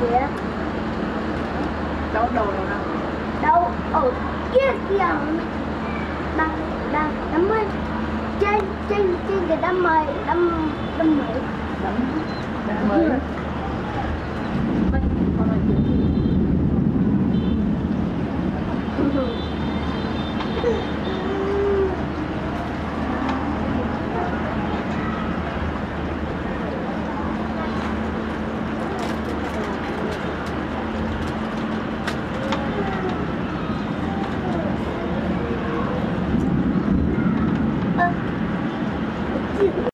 đâu kìa. Đâu đâu đâu đâu? Ở kia kìa đang đang đám mây trên trên trên cái đám mây đám đám mây đấm đấm mới きれい。